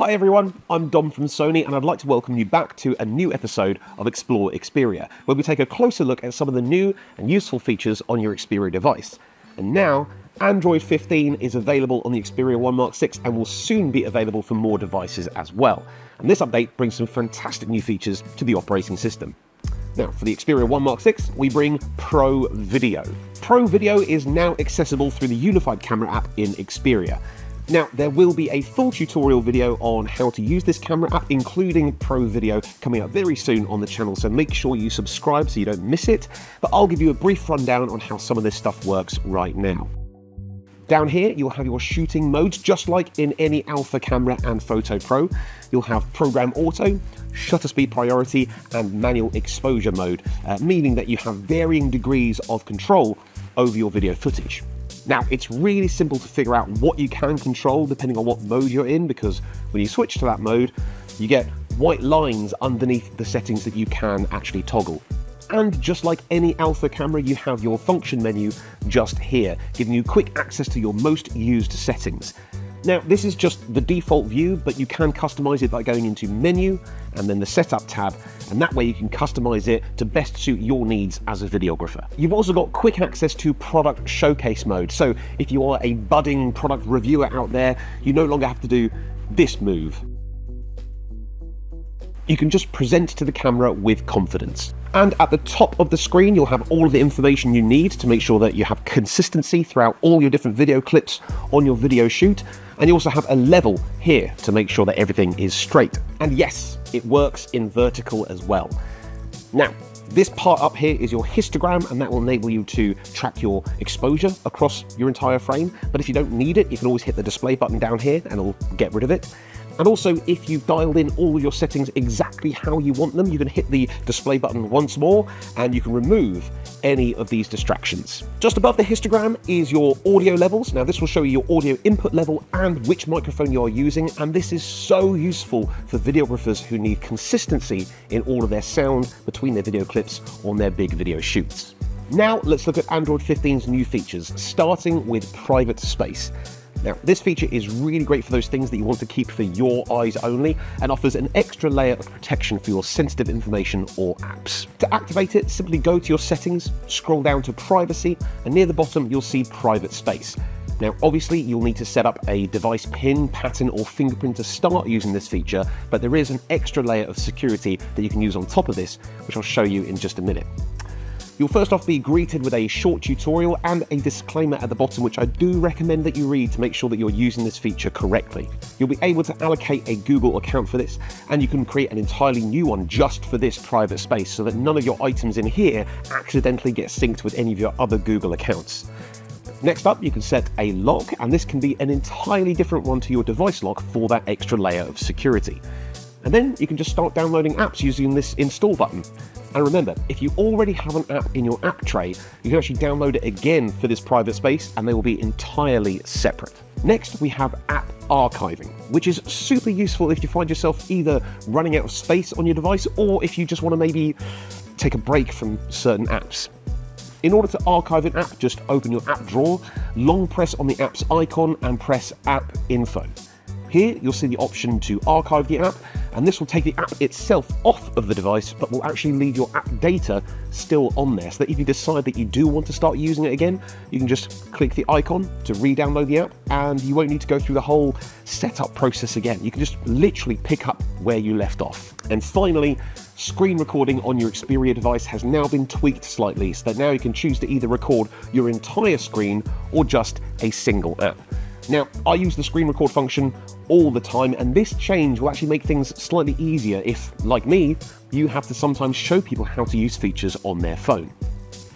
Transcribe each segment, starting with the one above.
Hi everyone, I'm Dom from Sony and I'd like to welcome you back to a new episode of Explore Xperia, where we take a closer look at some of the new and useful features on your Xperia device. And now, Android 15 is available on the Xperia 1 Mark 6 and will soon be available for more devices as well. And this update brings some fantastic new features to the operating system. Now, for the Xperia 1 Mark 6, we bring Pro Video. Pro Video is now accessible through the unified camera app in Xperia. Now, there will be a full tutorial video on how to use this camera app, including Pro Video, coming up very soon on the channel, so make sure you subscribe so you don't miss it. But I'll give you a brief rundown on how some of this stuff works right now. Down here, you'll have your shooting modes, just like in any Alpha camera and Photo Pro. You'll have Program Auto, Shutter Speed Priority, and Manual Exposure mode, uh, meaning that you have varying degrees of control over your video footage. Now, it's really simple to figure out what you can control depending on what mode you're in, because when you switch to that mode, you get white lines underneath the settings that you can actually toggle. And just like any alpha camera, you have your function menu just here, giving you quick access to your most used settings. Now, this is just the default view, but you can customize it by going into Menu and then the Setup tab, and that way you can customize it to best suit your needs as a videographer. You've also got quick access to Product Showcase mode, so if you are a budding product reviewer out there, you no longer have to do this move. You can just present to the camera with confidence. And at the top of the screen, you'll have all of the information you need to make sure that you have consistency throughout all your different video clips on your video shoot. And you also have a level here to make sure that everything is straight. And yes, it works in vertical as well. Now, this part up here is your histogram, and that will enable you to track your exposure across your entire frame. But if you don't need it, you can always hit the display button down here and it'll get rid of it. And also, if you've dialed in all your settings exactly how you want them, you can hit the display button once more and you can remove any of these distractions. Just above the histogram is your audio levels. Now, this will show you your audio input level and which microphone you are using, and this is so useful for videographers who need consistency in all of their sound between their video clips on their big video shoots. Now, let's look at Android 15's new features, starting with private space. Now, this feature is really great for those things that you want to keep for your eyes only and offers an extra layer of protection for your sensitive information or apps. To activate it, simply go to your settings, scroll down to privacy, and near the bottom you'll see private space. Now, obviously, you'll need to set up a device pin, pattern, or fingerprint to start using this feature, but there is an extra layer of security that you can use on top of this, which I'll show you in just a minute. You'll first off be greeted with a short tutorial and a disclaimer at the bottom, which I do recommend that you read to make sure that you're using this feature correctly. You'll be able to allocate a Google account for this, and you can create an entirely new one just for this private space so that none of your items in here accidentally get synced with any of your other Google accounts. Next up, you can set a lock, and this can be an entirely different one to your device lock for that extra layer of security. And then you can just start downloading apps using this install button. And remember, if you already have an app in your app tray, you can actually download it again for this private space and they will be entirely separate. Next, we have app archiving, which is super useful if you find yourself either running out of space on your device or if you just want to maybe take a break from certain apps. In order to archive an app, just open your app drawer, long press on the app's icon and press App Info. Here, you'll see the option to archive the app, and this will take the app itself off of the device, but will actually leave your app data still on there. So that if you decide that you do want to start using it again, you can just click the icon to re download the app, and you won't need to go through the whole setup process again. You can just literally pick up where you left off. And finally, screen recording on your Xperia device has now been tweaked slightly so that now you can choose to either record your entire screen or just a single app. Now, I use the screen record function all the time, and this change will actually make things slightly easier if, like me, you have to sometimes show people how to use features on their phone.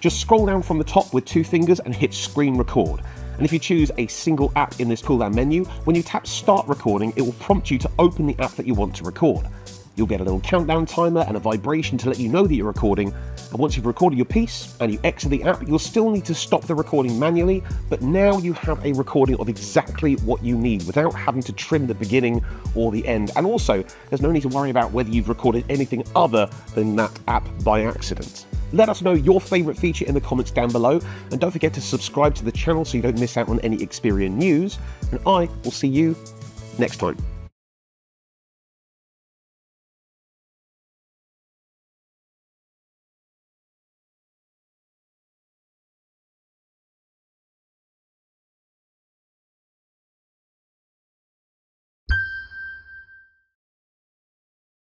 Just scroll down from the top with two fingers and hit screen record. And if you choose a single app in this pull down menu, when you tap start recording, it will prompt you to open the app that you want to record. You'll get a little countdown timer and a vibration to let you know that you're recording. And once you've recorded your piece and you exit the app, you'll still need to stop the recording manually, but now you have a recording of exactly what you need without having to trim the beginning or the end. And also, there's no need to worry about whether you've recorded anything other than that app by accident. Let us know your favourite feature in the comments down below, and don't forget to subscribe to the channel so you don't miss out on any Xperia news. And I will see you next time.